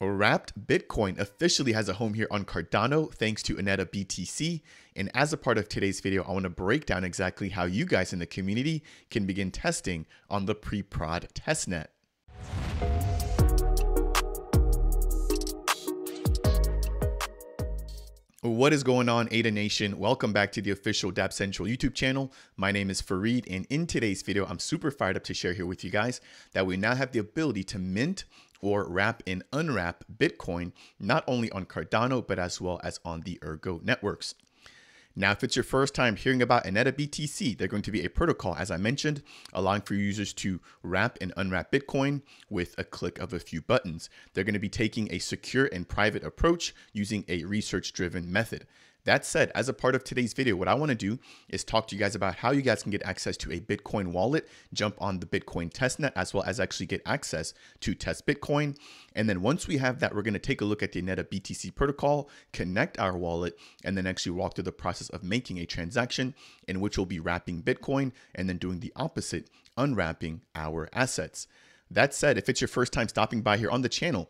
Wrapped Bitcoin officially has a home here on Cardano thanks to Aneta BTC. And as a part of today's video, I want to break down exactly how you guys in the community can begin testing on the pre-prod testnet. What is going on, ADA Nation? Welcome back to the official Dapp Central YouTube channel. My name is Fareed, and in today's video, I'm super fired up to share here with you guys that we now have the ability to mint or wrap and unwrap Bitcoin, not only on Cardano, but as well as on the Ergo networks. Now, if it's your first time hearing about Aneta BTC, they're going to be a protocol, as I mentioned, allowing for users to wrap and unwrap Bitcoin with a click of a few buttons. They're going to be taking a secure and private approach using a research driven method. That said, as a part of today's video, what I want to do is talk to you guys about how you guys can get access to a Bitcoin wallet, jump on the Bitcoin testnet, as well as actually get access to test Bitcoin. And then once we have that, we're going to take a look at the Aneta BTC protocol, connect our wallet, and then actually walk through the process of making a transaction in which we'll be wrapping Bitcoin and then doing the opposite, unwrapping our assets. That said, if it's your first time stopping by here on the channel,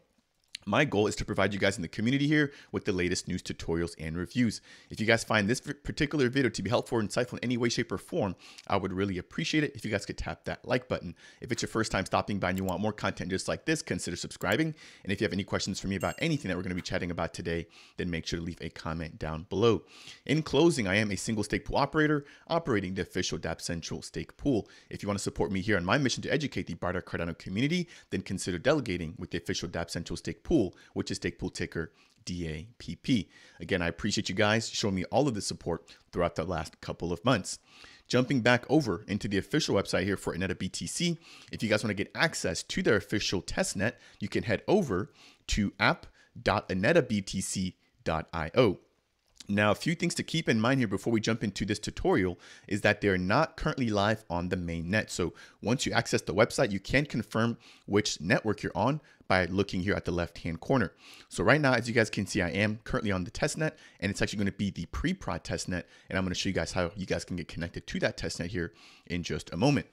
my goal is to provide you guys in the community here with the latest news tutorials and reviews. If you guys find this particular video to be helpful or insightful in any way, shape, or form, I would really appreciate it if you guys could tap that like button. If it's your first time stopping by and you want more content just like this, consider subscribing. And if you have any questions for me about anything that we're going to be chatting about today, then make sure to leave a comment down below. In closing, I am a single stake pool operator operating the official Dapp Central stake pool. If you want to support me here on my mission to educate the broader Cardano community, then consider delegating with the official Dapp Central stake pool pool, which is stake pool ticker DAPP. Again, I appreciate you guys showing me all of the support throughout the last couple of months. Jumping back over into the official website here for Aneta BTC, if you guys want to get access to their official testnet, you can head over to app.anetabtc.io. Now, a few things to keep in mind here before we jump into this tutorial is that they're not currently live on the main net. So once you access the website, you can confirm which network you're on by looking here at the left-hand corner. So right now, as you guys can see, I am currently on the testnet and it's actually going to be the pre-prod testnet. And I'm going to show you guys how you guys can get connected to that testnet here in just a moment.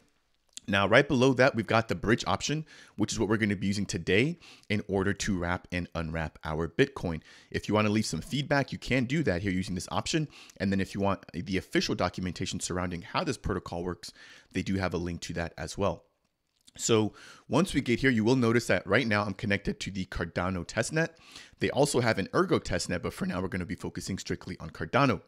Now, right below that, we've got the bridge option, which is what we're going to be using today in order to wrap and unwrap our Bitcoin. If you want to leave some feedback, you can do that here using this option. And then if you want the official documentation surrounding how this protocol works, they do have a link to that as well. So once we get here, you will notice that right now I'm connected to the Cardano testnet. They also have an Ergo testnet, but for now we're going to be focusing strictly on Cardano.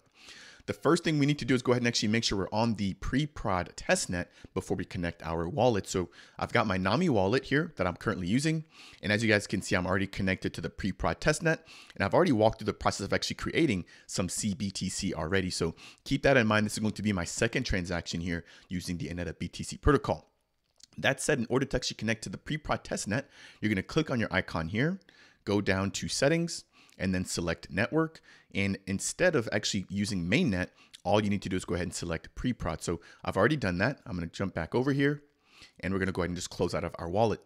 The first thing we need to do is go ahead and actually make sure we're on the pre-prod testnet before we connect our wallet. So I've got my Nami wallet here that I'm currently using. And as you guys can see, I'm already connected to the pre-prod testnet. And I've already walked through the process of actually creating some CBTC already. So keep that in mind. This is going to be my second transaction here using the Aneta BTC protocol. That said, in order to actually connect to the pre-prod testnet, you're going to click on your icon here, go down to settings, and then select network. And instead of actually using mainnet, all you need to do is go ahead and select pre-prod. So I've already done that. I'm going to jump back over here and we're going to go ahead and just close out of our wallet.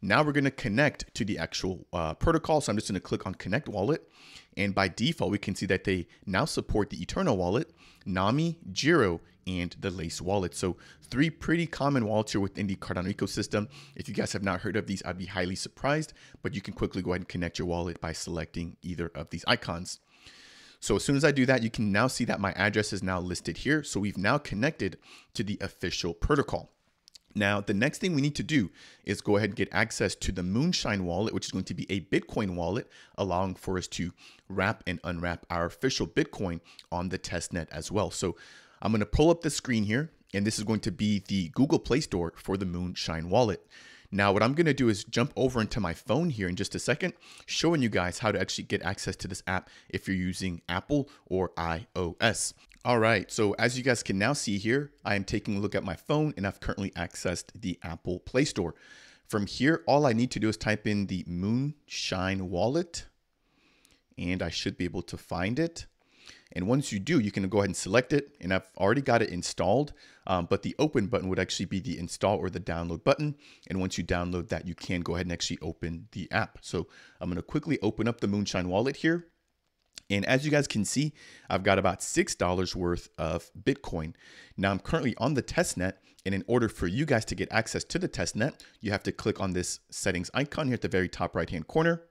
Now we're going to connect to the actual uh, protocol. So I'm just going to click on connect wallet. And by default, we can see that they now support the Eternl wallet, Nami, Gero, and the Lace wallet. So three pretty common wallets here within the Cardano ecosystem. If you guys have not heard of these, I'd be highly surprised, but you can quickly go ahead and connect your wallet by selecting either of these icons. So as soon as I do that, you can now see that my address is now listed here. So we've now connected to the official protocol. Now, the next thing we need to do is go ahead and get access to the Moonshine wallet, which is going to be a Bitcoin wallet, allowing for us to wrap and unwrap our official Bitcoin on the testnet as well. So I'm going to pull up the screen here, and this is going to be the Google Play Store for the Moonshine wallet. Now, what I'm going to do is jump over into my phone here in just a second, showing you guys how to actually get access to this app if you're using Apple or iOS. All right, so as you guys can now see here, I am taking a look at my phone and I've currently accessed the Apple Play Store. From here, all I need to do is type in the Moonshine wallet and I should be able to find it. And once you do, you can go ahead and select it. And I've already got it installed, um, but the open button would actually be the install or the download button. And once you download that, you can go ahead and actually open the app. So I'm gonna quickly open up the Moonshine wallet here. And as you guys can see, I've got about $6 worth of Bitcoin. Now I'm currently on the test net. And in order for you guys to get access to the test net, you have to click on this settings icon here at the very top right hand corner.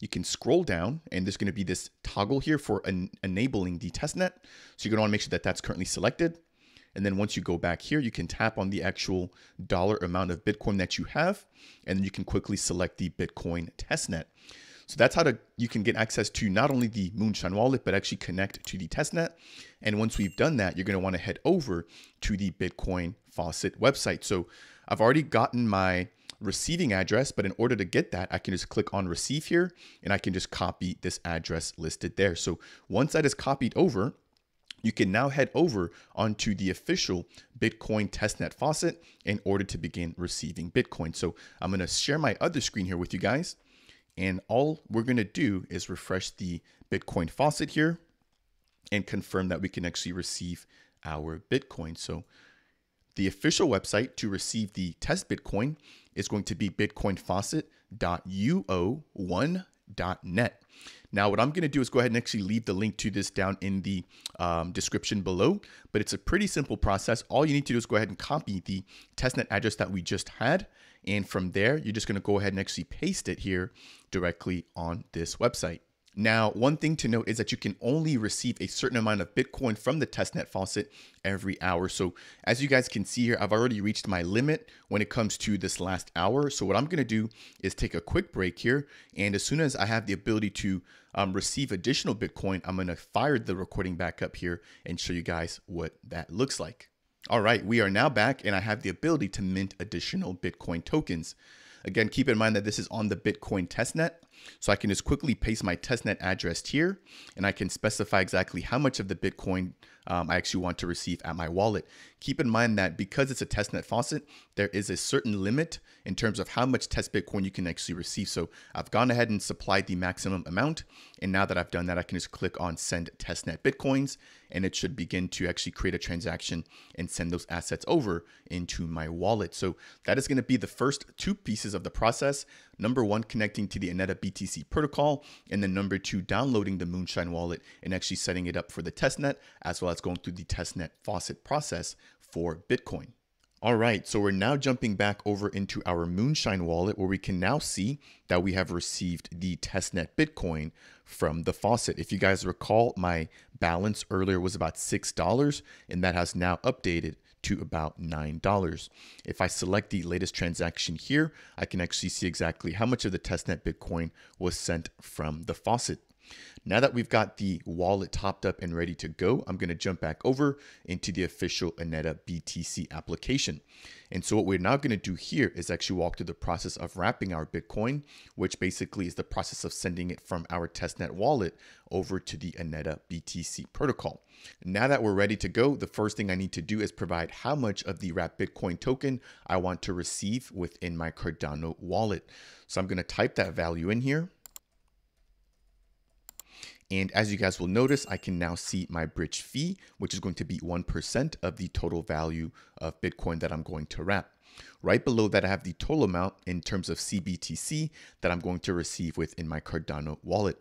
you can scroll down and there's going to be this toggle here for en enabling the testnet. So you're going to want to make sure that that's currently selected. And then once you go back here, you can tap on the actual dollar amount of Bitcoin that you have, and then you can quickly select the Bitcoin testnet. So that's how to you can get access to not only the Moonshine wallet, but actually connect to the testnet. And once we've done that, you're going to want to head over to the Bitcoin Faucet website. So I've already gotten my receiving address, but in order to get that, I can just click on receive here and I can just copy this address listed there. So once that is copied over, you can now head over onto the official Bitcoin testnet faucet in order to begin receiving Bitcoin. So I'm going to share my other screen here with you guys. And all we're going to do is refresh the Bitcoin faucet here and confirm that we can actually receive our Bitcoin. So the official website to receive the test Bitcoin is going to be bitcoinfaucet.uo1.net. Now, what I'm going to do is go ahead and actually leave the link to this down in the um, description below, but it's a pretty simple process. All you need to do is go ahead and copy the testnet address that we just had. And from there, you're just going to go ahead and actually paste it here directly on this website. Now, one thing to note is that you can only receive a certain amount of Bitcoin from the testnet faucet every hour. So as you guys can see here, I've already reached my limit when it comes to this last hour. So what I'm gonna do is take a quick break here. And as soon as I have the ability to um, receive additional Bitcoin, I'm gonna fire the recording back up here and show you guys what that looks like. All right, we are now back and I have the ability to mint additional Bitcoin tokens. Again, keep in mind that this is on the Bitcoin testnet. So I can just quickly paste my testnet address here and I can specify exactly how much of the Bitcoin um, I actually want to receive at my wallet. Keep in mind that because it's a testnet faucet, there is a certain limit in terms of how much test Bitcoin you can actually receive. So I've gone ahead and supplied the maximum amount. And now that I've done that, I can just click on send testnet Bitcoins and it should begin to actually create a transaction and send those assets over into my wallet. So that is going to be the first two pieces of the process. Number one, connecting to the Aneta BTC protocol, and then number two, downloading the Moonshine wallet and actually setting it up for the testnet, as well as going through the testnet faucet process for Bitcoin. All right, so we're now jumping back over into our Moonshine wallet where we can now see that we have received the testnet Bitcoin from the faucet. If you guys recall, my balance earlier was about $6 and that has now updated to about $9. If I select the latest transaction here, I can actually see exactly how much of the testnet Bitcoin was sent from the faucet. Now that we've got the wallet topped up and ready to go, I'm going to jump back over into the official Aneta BTC application. And so what we're now going to do here is actually walk through the process of wrapping our Bitcoin, which basically is the process of sending it from our testnet wallet over to the Aneta BTC protocol. Now that we're ready to go, the first thing I need to do is provide how much of the wrapped Bitcoin token I want to receive within my Cardano wallet. So I'm going to type that value in here. And as you guys will notice, I can now see my bridge fee, which is going to be 1% of the total value of Bitcoin that I'm going to wrap. Right below that, I have the total amount in terms of CBTC that I'm going to receive within my Cardano wallet.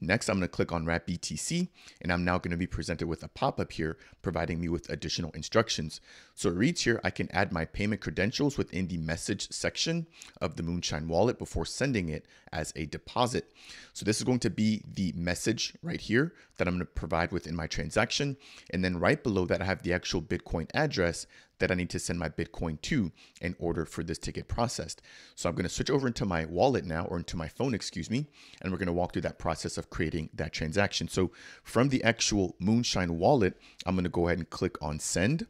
Next, I'm going to click on Wrap BTC, and I'm now going to be presented with a pop-up here providing me with additional instructions. So it reads here, I can add my payment credentials within the message section of the Moonshine wallet before sending it as a deposit. So this is going to be the message right here that I'm going to provide within my transaction. And then right below that, I have the actual Bitcoin address that I need to send my Bitcoin to in order for this to get processed. So I'm going to switch over into my wallet now, or into my phone, excuse me, and we're going to walk through that process of creating that transaction. So from the actual Moonshine wallet, I'm going to go ahead and click on send.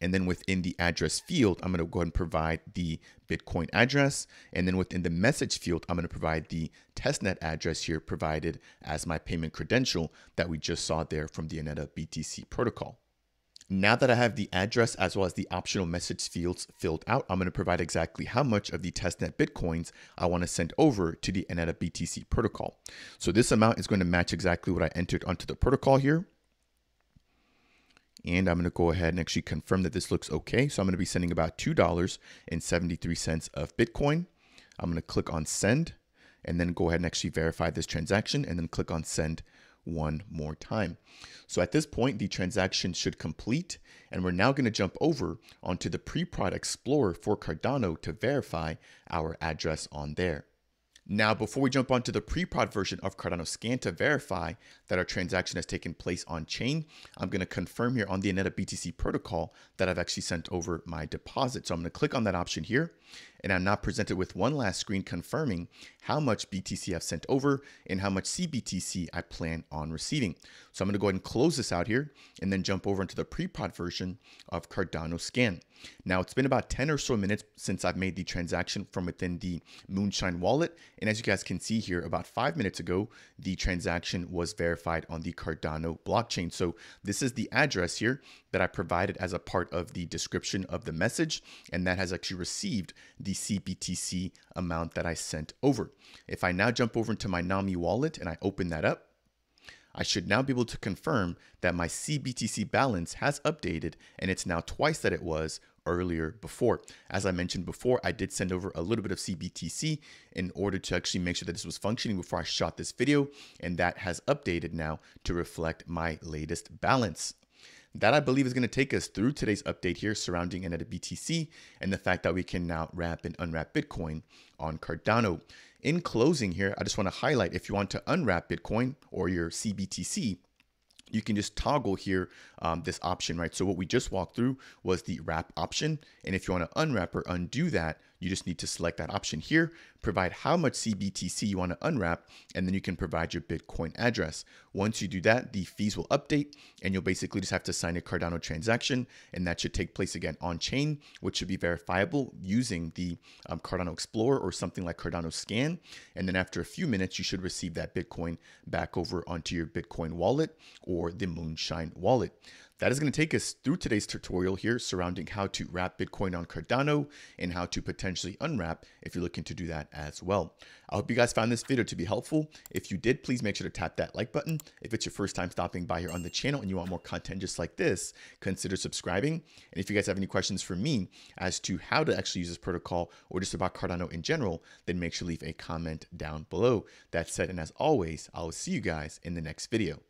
And then within the address field, I'm going to go ahead and provide the Bitcoin address. And then within the message field, I'm going to provide the testnet address here provided as my payment credential that we just saw there from the Aneta BTC protocol. Now that I have the address as well as the optional message fields filled out, I'm going to provide exactly how much of the testnet Bitcoins I want to send over to the Aneta BTC protocol. So this amount is going to match exactly what I entered onto the protocol here. And I'm going to go ahead and actually confirm that this looks okay. So I'm going to be sending about $2.73 of Bitcoin. I'm going to click on send and then go ahead and actually verify this transaction and then click on send one more time. So at this point, the transaction should complete, and we're now going to jump over onto the pre-prod explorer for Cardano to verify our address on there. Now, before we jump onto the pre-prod version of Cardano Scan to verify that our transaction has taken place on chain, I'm going to confirm here on the Aneta BTC protocol that I've actually sent over my deposit. So I'm going to click on that option here and I'm not presented with one last screen confirming how much BTC I've sent over and how much CBTC I plan on receiving. So I'm going to go ahead and close this out here and then jump over into the pre-prod version of Cardano Scan. Now it's been about 10 or so minutes since I've made the transaction from within the Moonshine wallet. And as you guys can see here, about five minutes ago, the transaction was verified on the Cardano blockchain. So this is the address here that I provided as a part of the description of the message. And that has actually received CBTC amount that I sent over. If I now jump over into my Nami wallet and I open that up, I should now be able to confirm that my CBTC balance has updated and it's now twice that it was earlier before. As I mentioned before, I did send over a little bit of CBTC in order to actually make sure that this was functioning before I shot this video and that has updated now to reflect my latest balance. That I believe is going to take us through today's update here surrounding Aneta BTC and the fact that we can now wrap and unwrap Bitcoin on Cardano. In closing here, I just want to highlight if you want to unwrap Bitcoin or your CBTC, you can just toggle here um, this option, right? So what we just walked through was the wrap option. And if you want to unwrap or undo that, you just need to select that option here, provide how much CBTC you want to unwrap, and then you can provide your Bitcoin address. Once you do that, the fees will update and you'll basically just have to sign a Cardano transaction and that should take place again on chain, which should be verifiable using the um, Cardano Explorer or something like Cardano Scan. And then after a few minutes, you should receive that Bitcoin back over onto your Bitcoin wallet or the Moonshine wallet. That is going to take us through today's tutorial here surrounding how to wrap Bitcoin on Cardano and how to potentially unwrap if you're looking to do that as well. I hope you guys found this video to be helpful. If you did, please make sure to tap that like button. If it's your first time stopping by here on the channel and you want more content just like this, consider subscribing. And if you guys have any questions for me as to how to actually use this protocol or just about Cardano in general, then make sure to leave a comment down below. That said, and as always, I will see you guys in the next video.